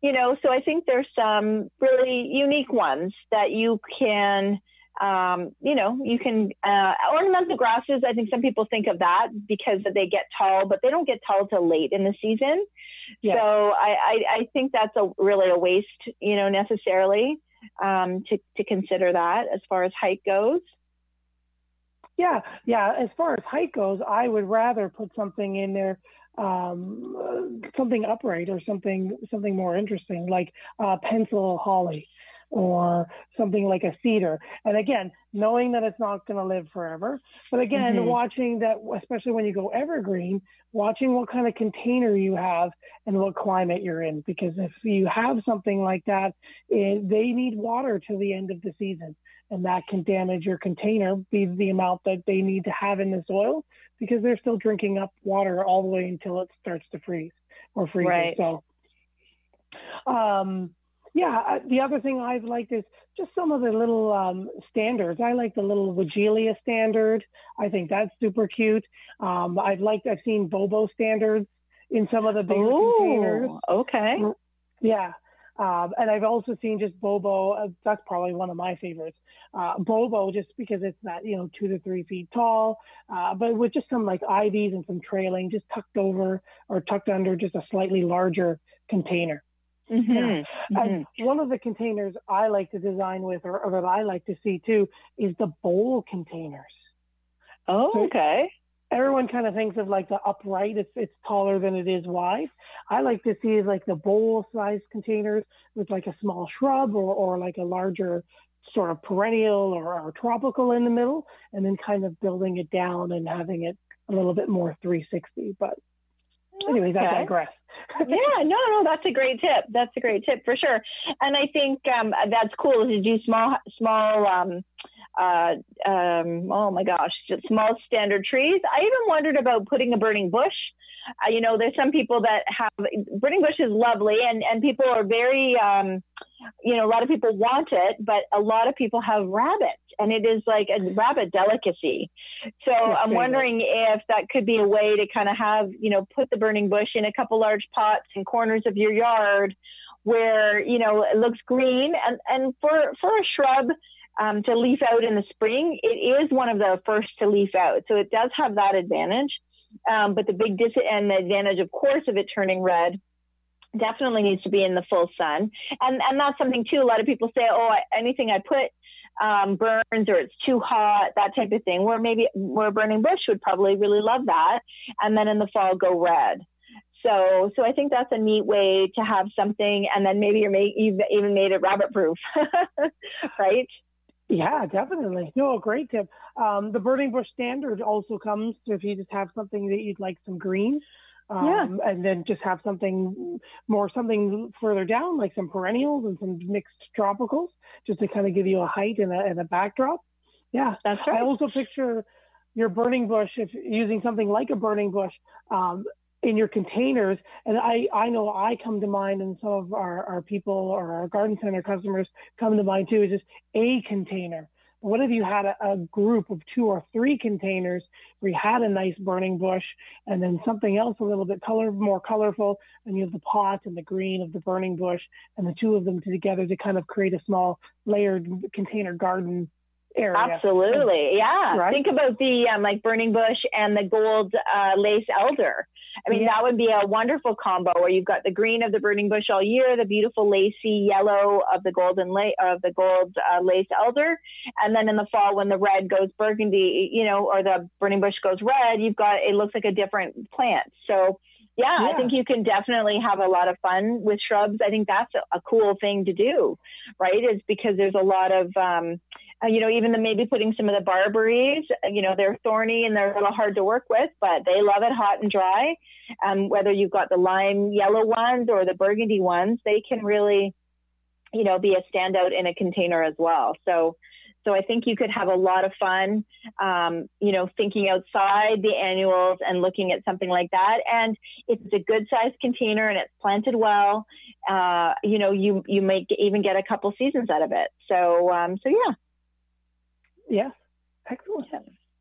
You know, so I think there's some really unique ones that you can um, you know, you can uh, ornamental grasses. I think some people think of that because they get tall, but they don't get tall till late in the season. Yeah. So I, I, I, think that's a really a waste, you know, necessarily um, to to consider that as far as height goes. Yeah, yeah. As far as height goes, I would rather put something in there um, something upright or something something more interesting like uh, pencil holly or something like a cedar. And again, knowing that it's not going to live forever, but again, mm-hmm. watching that, especially when you go evergreen, watching what kind of container you have and what climate you're in. Because if you have something like that, it, they need water to the end of the season. And that can damage your container, be the amount that they need to have in the soil, because they're still drinking up water all the way until it starts to freeze or freeze. Right. So, um, yeah, uh, the other thing I've liked is just some of the little um, standards. I like the little Weigela standard. I think that's super cute. Um, I've liked, I've seen Bobo standards in some of the bigger Ooh, containers. Okay. Yeah. Um, and I've also seen just Bobo. Uh, that's probably one of my favorites. Uh, Bobo, just because it's that you know two to three feet tall, uh, but with just some like ivies and some trailing, just tucked over or tucked under just a slightly larger container. Mm-hmm. Yeah. Mm-hmm. one of the containers I like to design with, or, or, that I like to see too, is the bowl containers. Oh, so okay. Everyone kind of thinks of like the upright; it's it's taller than it is wide. I like to see like the bowl-sized containers with like a small shrub or or like a larger sort of perennial or, or tropical in the middle, and then kind of building it down and having it a little bit more 360. But anyways, okay. I digress. [LAUGHS] yeah, no, no, that's a great tip. That's a great tip for sure. And I think um, that's cool to do small, small, um, uh, um, oh my gosh, just small standard trees. I even wondered about putting a burning bush. Uh, you know, there's some people that have burning bush is lovely, and and people are very, um, you know, a lot of people want it, but a lot of people have rabbits and it is like a rabbit delicacy. So I'm wondering if that could be a way to kind of have, you know, put the burning bush in a couple large pots in corners of your yard where, you know, it looks green and, and for, for a shrub, um, to leaf out in the spring, it is one of the first to leaf out. So it does have that advantage. Um, but the big dis and the advantage, of course, of it turning red definitely needs to be in the full sun. And and that's something too. A lot of people say, oh, anything I put um, burns or it's too hot, that type of thing. Where maybe where burning bush would probably really love that, and then in the fall go red. So, so I think that's a neat way to have something, and then maybe you're make, you've even made it rabbit proof, [LAUGHS] right? Yeah, definitely. No, great tip. Um, the burning bush standard also comes if you just have something that you'd like some green, um, yeah. and then just have something more something further down, like some perennials and some mixed tropicals, just to kind of give you a height and a, and a backdrop. Yeah, that's right. I also picture your burning bush if using something like a burning bush um, in your containers. And I, I know I come to mind and some of our, our people or our garden center customers come to mind too, is just a container what if you had a, a, group of two or three containers where you had a nice burning bush and then something else a little bit color more colorful and you have the pot and the green of the burning bush and the two of them together to kind of create a small layered container garden area. Absolutely, yeah. Right? Think about the um, like burning bush and the gold uh, lace elder. I mean, yeah. that would be a wonderful combo where you've got the green of the burning bush all year, the beautiful lacy yellow of the golden la- of the gold uh, lace elder, and then in the fall when the red goes burgundy, you know, or the burning bush goes red, you've got it looks like a different plant. So. Yeah, yeah, I think you can definitely have a lot of fun with shrubs. I think that's a, a cool thing to do, right? Is because there's a lot of um, uh, you know, even the maybe putting some of the barberries, uh, you know, they're thorny and they're a little hard to work with, but they love it hot and dry. Um, whether you've got the lime yellow ones or the burgundy ones, they can really, you know, be a standout in a container as well. So, so I think you could have a lot of fun, um, you know, thinking outside the annuals and looking at something like that. And if it's a good sized container and it's planted well, uh, you know, you you may even get a couple seasons out of it. So, um, so yeah. Yes. Excellent.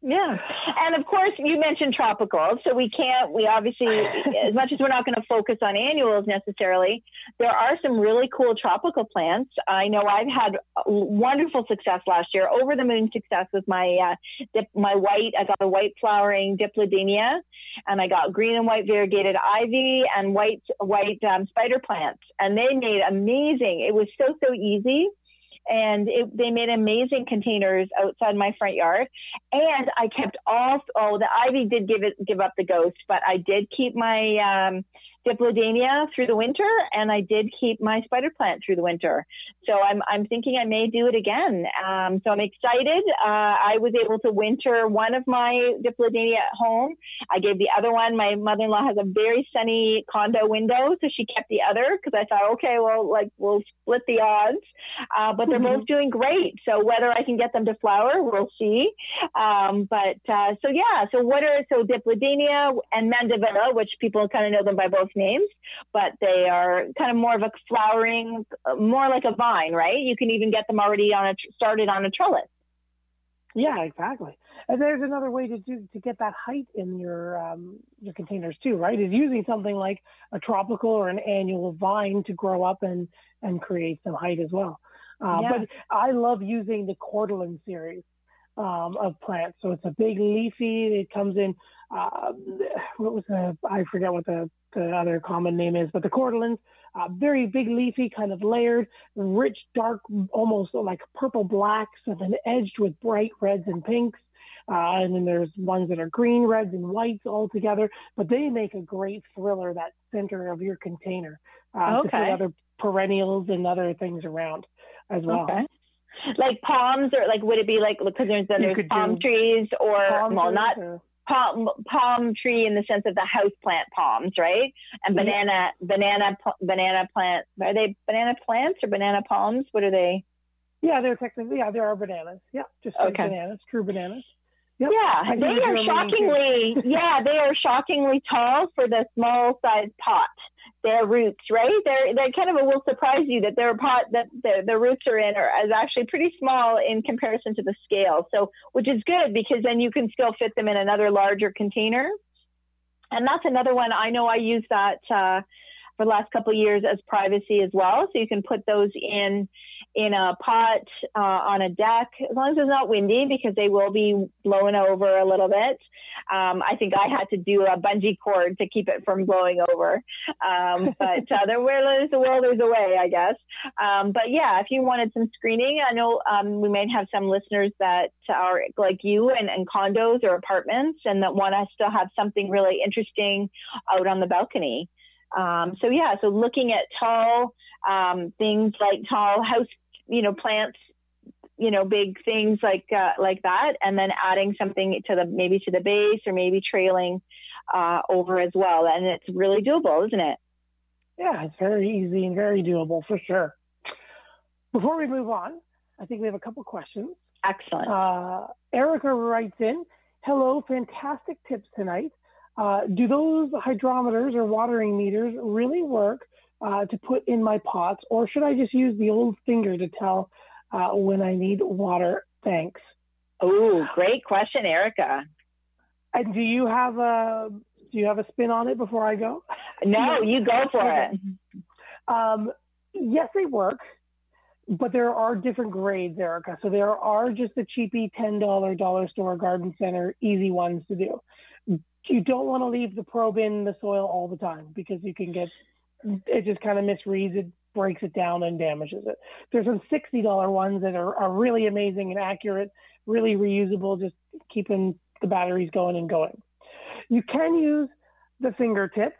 Yeah. And of course, you mentioned tropicals. So we can't, we obviously, [LAUGHS] as much as we're not going to focus on annuals necessarily, there are some really cool tropical plants. I know I've had wonderful success last year, over the moon success with my, uh, dip, my white, I got a white flowering dipladenia and I got green and white variegated ivy and white, white um, spider plants. And they made amazing. It was so, so easy and it, they made amazing containers outside my front yard. And I kept all oh the ivy did give it give up the ghost, but I did keep my um, Dipladenia through the winter, and I did keep my spider plant through the winter. So I'm I'm thinking I may do it again. Um, so I'm excited. Uh, I was able to winter one of my Dipladenia at home. I gave the other one. My mother-in-law has a very sunny condo window, so she kept the other because I thought, okay, well, like we'll split the odds. Uh, but they're mm-hmm. both doing great. So whether I can get them to flower, we'll see. Um, but uh, so yeah. So what are so Dipladenia and Mandevilla, which people kind of know them by both names, but they are kind of more of a flowering, more like a vine, right? You can even get them already on a started on a trellis. Yeah, exactly. And there's another way to do to get that height in your um, your containers too, right? Is using something like a tropical or an annual vine to grow up and and create some height as well. Uh, yeah. But I love using the Cordyline series um, of plants. So it's a big leafy. It comes in. Uh, what was the? I forget what the the other common name is, but the Cordylines, uh, very big leafy, kind of layered, rich, dark, almost like purple blacks, and then edged with bright reds and pinks. Uh, and then there's ones that are green, reds, and whites all together, but they make a great thriller, that center of your container, uh, okay. to put other perennials and other things around as well. Okay. Like palms, or like would it be like because there's, there's palm trees or palm trees not. Or, palm palm tree in the sense of the house plant palms, right? And mm-hmm. banana yeah. banana banana plant. Are they banana plants or banana palms? What are they? Yeah, they're technically yeah, there are bananas. Yeah, just like okay. bananas, true bananas. Yep. Yeah, they are shockingly yeah, they are shockingly tall for the small size pot their roots, right? They're they kind of will surprise you that their pot that the, the roots are in are is actually pretty small in comparison to the scale. So which is good because then you can still fit them in another larger container. And that's another one. I know I use that uh, for the last couple of years as privacy as well. So you can put those in in a pot uh, on a deck, as long as it's not windy, because they will be blowing over a little bit. Um, I think I had to do a bungee cord to keep it from blowing over. Um, [LAUGHS] but uh, there, where there's a will, there's a way, I guess. Um, but yeah, if you wanted some screening, I know um, we might have some listeners that are like you and, and condos or apartments and that want to still have something really interesting out on the balcony. Um, so yeah, so looking at tall um, things like tall house you know, plants, you know, big things like uh, like that, and then adding something to the maybe to the base or maybe trailing uh, over as well, and it's really doable, isn't it? Yeah, it's very easy and very doable for sure. Before we move on, I think we have a couple questions. Excellent. Uh, Erica writes in, "Hello, fantastic tips tonight. Uh, do those hydrometers or watering meters really work uh, to put in my pots, or should I just use the old finger to tell uh, when I need water? Thanks. Oh, great question, Erica. And do you have a do you have a spin on it before I go? No, you go for it. Um, yes, they work, but there are different grades, Erica. So there are just the cheapy ten dollar dollar store garden center easy ones to do. You don't want to leave the probe in the soil all the time because you can get it just kind of misreads it, breaks it down, and damages it. There's some $60 ones that are, are really amazing and accurate, really reusable, just keeping the batteries going and going. You can use the fingertip.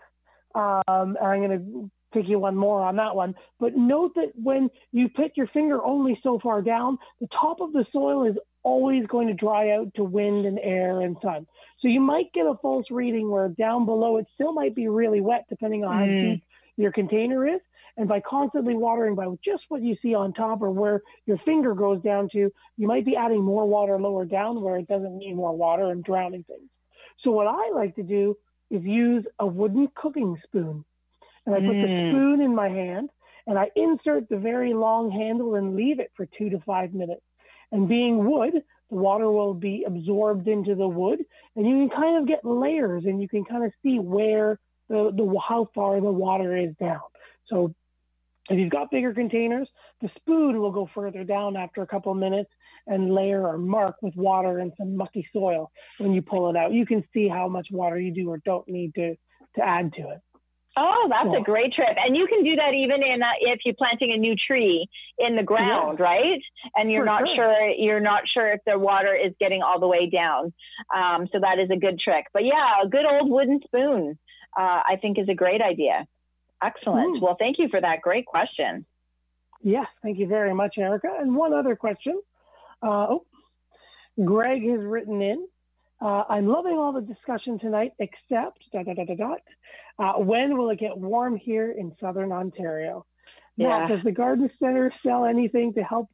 Um, I'm going to take you one more on that one. But note that when you put your finger only so far down, the top of the soil is always going to dry out to wind and air and sun. So you might get a false reading where down below it still might be really wet, depending on mm. Your container is. And by constantly watering by just what you see on top or where your finger goes down to, you might be adding more water lower down where it doesn't need more water and drowning things. So what I like to do is use a wooden cooking spoon. And I put mm. the spoon in my hand and I insert the very long handle and leave it for two to five minutes. And being wood, the water will be absorbed into the wood and you can kind of get layers and you can kind of see where the, the how far the water is down. So if you've got bigger containers, the spoon will go further down after a couple of minutes and layer or mark with water and some mucky soil when you pull it out. You can see how much water you do or don't need to, to add to it. Oh, that's a great trip. And you can do that even in uh, if you're planting a new tree in the ground, yeah. right? And you're not sure. sure. you're not sure if the water is getting all the way down. Um, so that is a good trick. But yeah, a good old wooden spoon uh, I think is a great idea. Excellent. Mm. Well, thank you for that great question. Yes, thank you very much, Erica. And one other question. Uh, oh, Greg has written in. Uh, I'm loving all the discussion tonight, except dot, dot, dot, dot, dot. Uh, when will it get warm here in southern Ontario? Yeah. does the garden center sell anything to help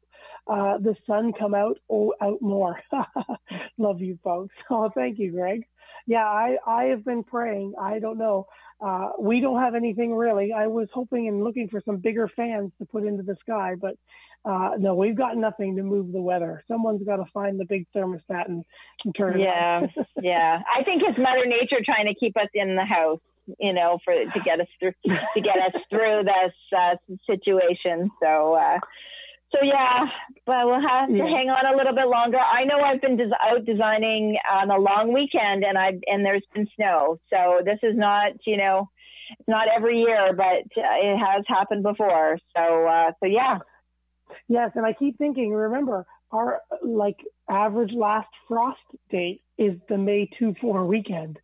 uh, the sun come out oh, out more? [LAUGHS] Love you folks. [LAUGHS] Oh, thank you, Greg. Yeah, I, I have been praying. I don't know. Uh, we don't have anything really. I was hoping and looking for some bigger fans to put into the sky, but uh, no, we've got nothing to move the weather. Someone's got to find the big thermostat and, and turn it Yeah, on. yeah. yeah. I think it's Mother Nature trying to keep us in the house, you know, for to get us through to get us through this uh, situation. So, uh, so yeah, but we'll have to Yeah. hang on a little bit longer. I know I've been des- out designing on a long weekend, and I and there's been snow, so this is not, you know. Not every year, but uh, it has happened before. So, uh, so yeah, Yes, and I keep thinking, remember, our like average last frost date is the May 2 4 weekend.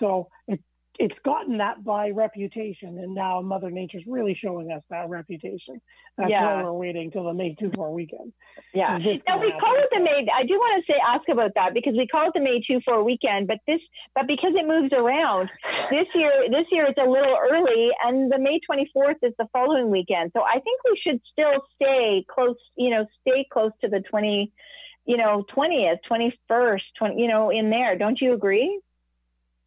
So it, it's gotten that by reputation, and now Mother Nature's really showing us that reputation. That's Yeah. why we're waiting till the May 2 4 weekend. Yeah. This Now we call it the May. I do want to say ask about that because we call it the May two four weekend, but this but because it moves around, this year this year it's a little early, and the May twenty fourth is the following weekend. So I think we should still stay close. You know, stay close to the twenty. You know, twentieth, twenty first, twenty. You know, in there. Don't you agree?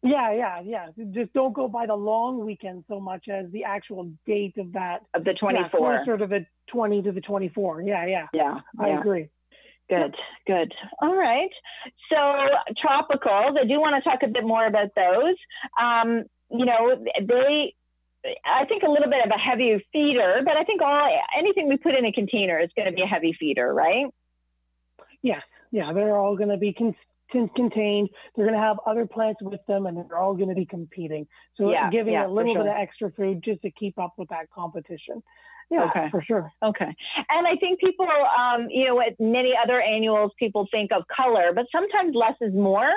Yeah, yeah, yeah. Just don't go by the long weekend so much as the actual date of that. Of the twenty Yeah, four. closer to the 20 to the 24. Yeah, yeah. Yeah. I yeah. agree. Good, good. All right. So tropicals, I do want to talk a bit more about those. Um, you know, they, I think a little bit of a heavy feeder, but I think all anything we put in a container is going to be a heavy feeder, right? Yes, yeah, they're all going to be con- contained. They're going to have other plants with them, and they're all going to be competing. So Yeah, giving yeah, a little bit of extra food just to keep up with that competition. Yeah, Okay. for sure. Okay. And I think people, um, you know, at many other annuals, people think of color, but sometimes less is more.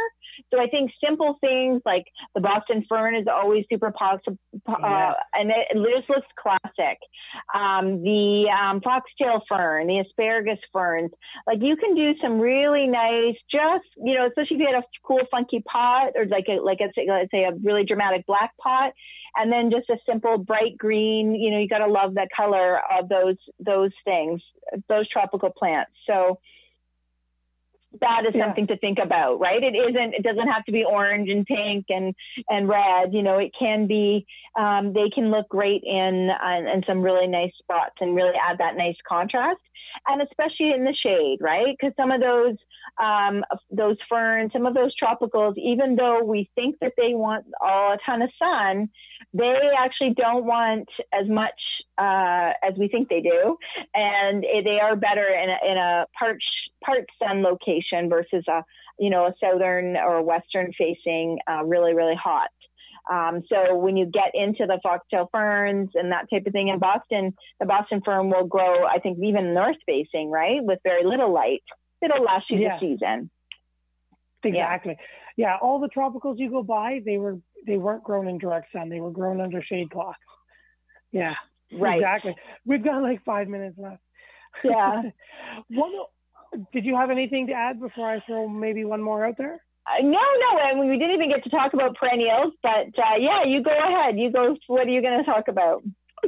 So I think simple things like the Boston fern is always super positive, uh, Yeah. and it, it just looks classic. Um, the um, foxtail fern, the asparagus ferns, like you can do some really nice, just you know, especially if you had a cool, funky pot or like a like a, let's say a really dramatic black pot, and then just a simple bright green. You know, you got to love that color of those those things, those tropical plants. So that is Yeah. something to think about, right? It isn't. It doesn't have to be orange and pink and and red. You know, it can be. Um, they can look great in uh, in some really nice spots and really add that nice contrast, and especially in the shade, right? Because some of those um, those ferns, some of those tropicals, even though we think that they want all a ton of sun, they actually don't want as much uh, as we think they do, and they are better in a, in a part part sun location versus a you know a southern or western facing uh, really really hot. Um, so when you get into the foxtail ferns and that type of thing in Boston, the Boston fern will grow, I think, even north facing, right, with very little light. It'll last you Yeah. the season. Exactly. Yeah. all the tropicals you go by, they were they weren't grown in direct sun. They were grown under shade cloths. Yeah. Right. Exactly. We've got like five minutes left. Yeah. [LAUGHS] one, did you have anything to add before I throw maybe one more out there? Uh, no, no, and we didn't even get to talk about perennials, but uh, yeah, you go ahead. You go. What are you going to talk about?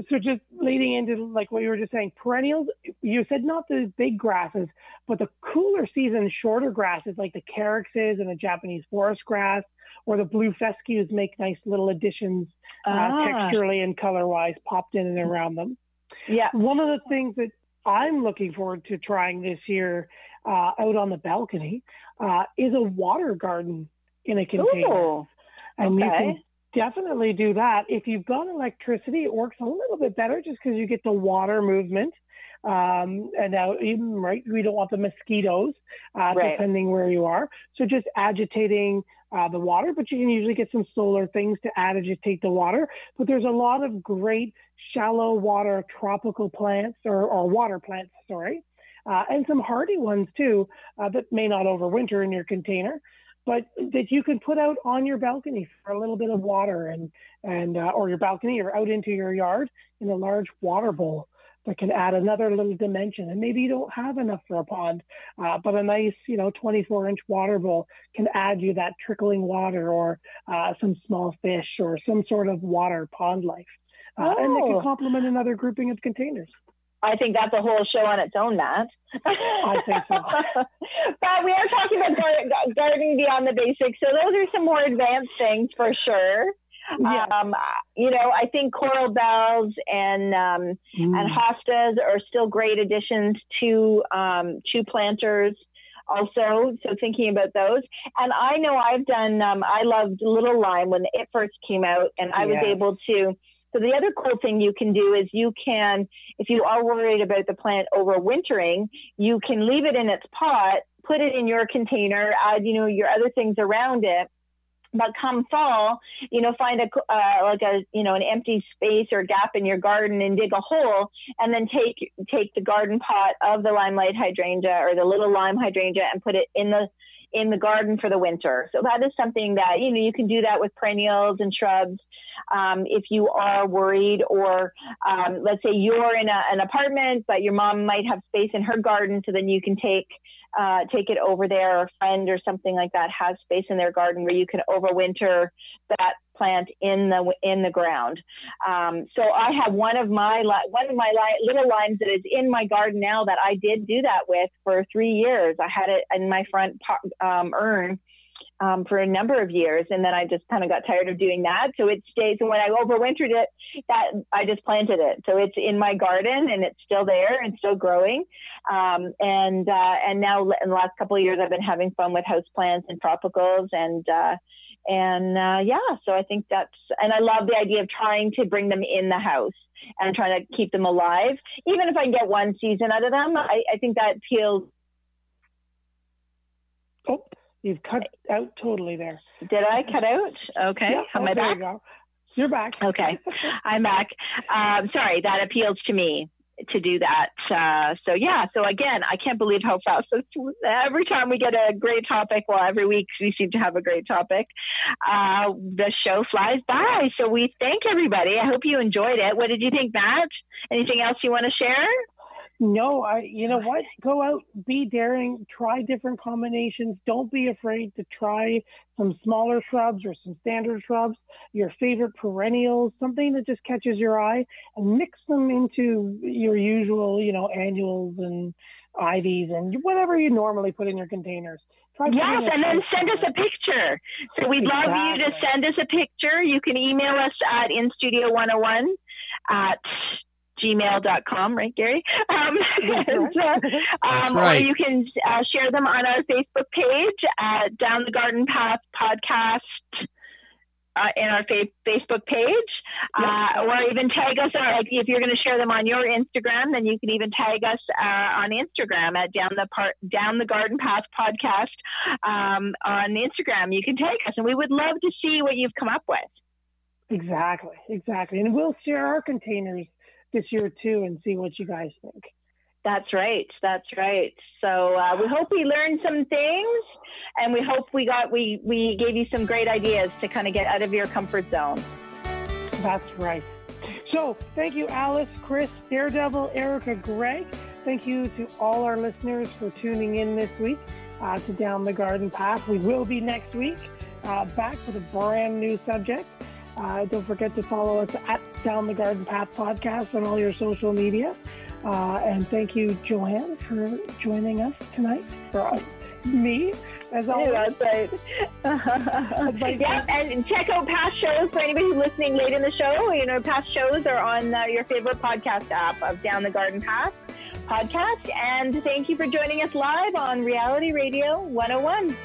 so just leading into like what you were just saying, perennials, you said not the big grasses, but the cooler season, shorter grasses like the carexes and the Japanese forest grass or the blue fescues make nice little additions uh, Ah. texturally and color wise popped in and around them. Yeah. One of the things that I'm looking forward to trying this year uh, out on the balcony uh, is a water garden in a container. Ooh. And you can definitely do that. If you've got electricity, it works a little bit better just because you get the water movement. Um, and now, even right, we don't want the mosquitoes, uh, Right. depending where you are. So just agitating uh, the water, but you can usually get some solar things to agitate the water. But there's a lot of great shallow water tropical plants or, or water plants, sorry, uh, and some hardy ones too uh, that may not overwinter in your container. but that you can put out on your balcony for a little bit of water and and uh, or your balcony or out into your yard in a large water bowl that can add another little dimension. And maybe you don't have enough for a pond, uh, but a nice, you know, 24 inch water bowl can add you that trickling water or uh, some small fish or some sort of water pond life. Uh, oh. And it can complement another grouping of containers. I think that's a whole show on its own, Matt. I think so. [LAUGHS] but we are talking about gardening beyond the basics. So those are some more advanced things for sure. Yeah. Um, you know, I think coral bells and um, mm. and hostas are still great additions to um, to planters. Also, so thinking about those, and I know I've done. Um, I loved Little Lime when it first came out, and I was able to. So the other cool thing you can do is you can, if you are worried about the plant overwintering, you can leave it in its pot, put it in your container, add you know your other things around it, but come fall, you know, find a uh, like a you know an empty space or gap in your garden and dig a hole, and then take take the garden pot of the limelight hydrangea or the little lime hydrangea and put it in the in the garden for the winter. So that is something that you know you can do that with perennials and shrubs. Um, if you are worried, or um, let's say you're in a, an apartment, but your mom might have space in her garden, so then you can take uh, take it over there, or a friend or something like that has space in their garden where you can overwinter that plant in the in the ground. Um, so I have one of my one of my little limes that is in my garden now that I did do that with for three years. I had it in my front um, urn um, for a number of years, and then I just kind of got tired of doing that. So it stays. And when I overwintered it, that I just planted it. So it's in my garden, and it's still there and still growing. Um, and uh, and now in the last couple of years, I've been having fun with house plants and tropicals, and uh, and uh, yeah. So I think that's and I love the idea of trying to bring them in the house and trying to keep them alive. Even if I can get one season out of them, I, I think that appeals. Oh. You've cut out totally there. Did I cut out? Okay. Yeah, Am oh, I back? You You're back. Okay. I'm back. [LAUGHS] Um, sorry, that appeals to me to do that. Uh, so yeah, so again, I can't believe how fast every time we get a great topic, well, every week we seem to have a great topic. Uh, the show flies by. So we thank everybody. I hope you enjoyed it. What did you think, Matt? Anything else you want to share? No, I. You know what? Go out, be daring, try different combinations. Don't be afraid to try some smaller shrubs or some standard shrubs, your favorite perennials, something that just catches your eye, and mix them into your usual, you know, annuals and ivies and whatever you normally put in your containers. Try yes, and then send us a picture. So we'd exactly. love you to send us a picture. You can email us at instudio101 at gmail.com, right, Gary? [LAUGHS] Um, and, uh, That's um, right. Or you can uh, share them on our Facebook page at Down the Garden Path Podcast. Uh, in our fa- Facebook page, uh, or even tag us. Or like if you're going to share them on your Instagram, then you can even tag us uh, on Instagram at down the part down the Garden Path Podcast um, on Instagram. You can tag us, and we would love to see what you've come up with. Exactly, exactly, and we'll share our containers this year too and see what you guys think. That's right. That's right. So uh, we hope we learned some things, and we hope we got we we gave you some great ideas to kind of get out of your comfort zone. That's right. So thank you, Alice, Chris, Daredevil, Erica, Greg. Thank you to all our listeners for tuning in this week uh, to Down the Garden Path. We will be next week uh, back with a brand new subject. Uh, don't forget to follow us at Down the Garden Path Podcast on all your social media. Uh, and thank you, Joanne, for joining us tonight. For us, me, as always. Yeah, that's right. [LAUGHS] and check out past shows for anybody who's listening late in the show. You know, past shows are on uh, your favorite podcast app of Down the Garden Path podcast. And thank you for joining us live on Reality Radio 101.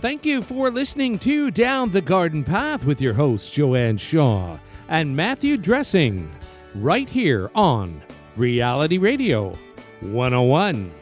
Thank you for listening to Down the Garden Path with your hosts, Joanne Shaw and Matthew Dressing, right here on Reality Radio 101.